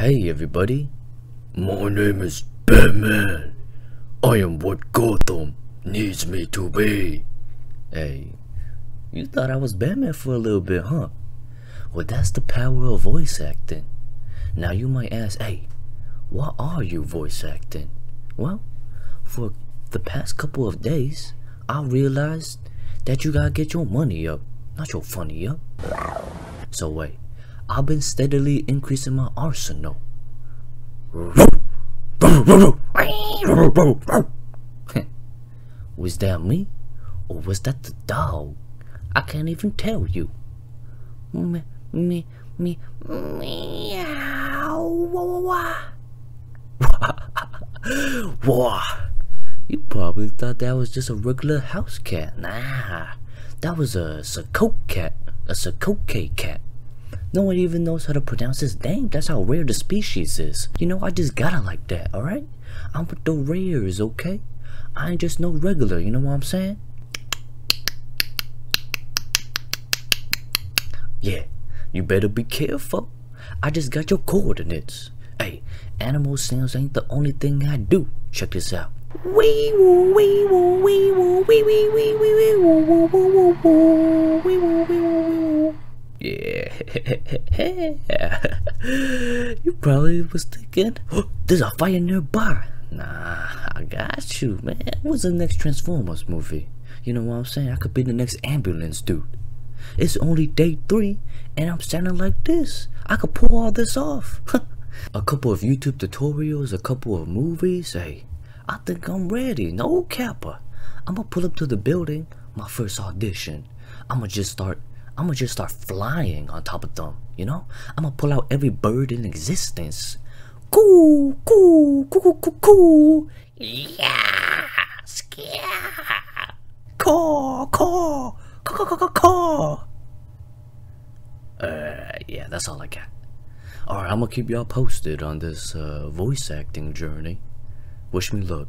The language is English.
Hey everybody, my name is Batman. I am what Gotham needs me to be. Hey, you thought I was Batman for a little bit, huh? Well, that's the power of voice acting. Now you might ask, hey, why are you voice acting? Well, for the past couple of days, I realized that you gotta get your money up, not your funny up. So wait, I've been steadily increasing my arsenal. was that me? Or was that the dog? I can't even tell you. Me, me, me, meow. Wah. You probably thought that was just a regular house cat. Nah, that was a Sokoke cat. A Sokoke cat. No one even knows how to pronounce his name. That's how rare the species is. You know, I just gotta like that, alright? I'm with the rares, okay? I ain't just no regular, you know what I'm saying? Yeah, you better be careful. I just got your coordinates. Hey, animal sounds ain't the only thing I do. Check this out. Wee woo wee woo wee woo wee wee wee wee wee You probably was thinking, oh, there's a fire nearby. Nah, I got you, man. What's the next Transformers movie? You know what I'm saying? I could be the next ambulance dude. It's only day three, and I'm standing like this. I could pull all this off. a couple of YouTube tutorials, a couple of movies. Hey, I think I'm ready. No capper. I'ma pull up to the building, my first audition. I'ma just start I'ma just start flying on top of them, you know? I'ma pull out every bird in existence. Coo, coo, coo, coo, coo, coo. Yeah, yeah. Caw, caw, caw, caw, caw, caw. Uh, yeah, that's all I got. Alright, I'm gonna keep y'all posted on this uh, voice acting journey. Wish me luck.